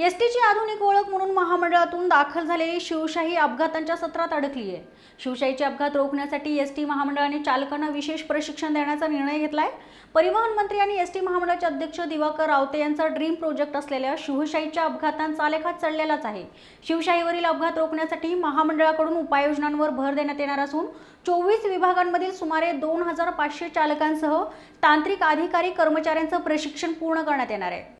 S टीची आधुनिक ओळख म्हणून महामंडळातून दाखल झालेली शिवशाही अपघातांच्या सत्रात अडकली आहे शिवशाहीचे अपघात रोखण्यासाठी एस टी महामंडळाने चालकांना विशेष प्रशिक्षण देण्याचा निर्णय घेतला आहे परिवहन मंत्री आणि एस टी महामंडळाचे अध्यक्ष दिवाकर रावते यांचा ड्रीम प्रोजेक्ट असलेल्या शिवशाहीच्या अपघातांचा आलेखात चढलेलाच आहे. शिवशाहीवरील अपघात रोखण्यासाठी महामंडळाकडून उपाययोजनांवर भर देण्यात येणार असून चोवीस विभागांमधील सुमारे दोन हजार पाचशे चालकांसह तांत्रिक अधिकारी कर्मचाऱ्यांचं प्रशिक्षण पूर्ण करण्यात येणार आहे.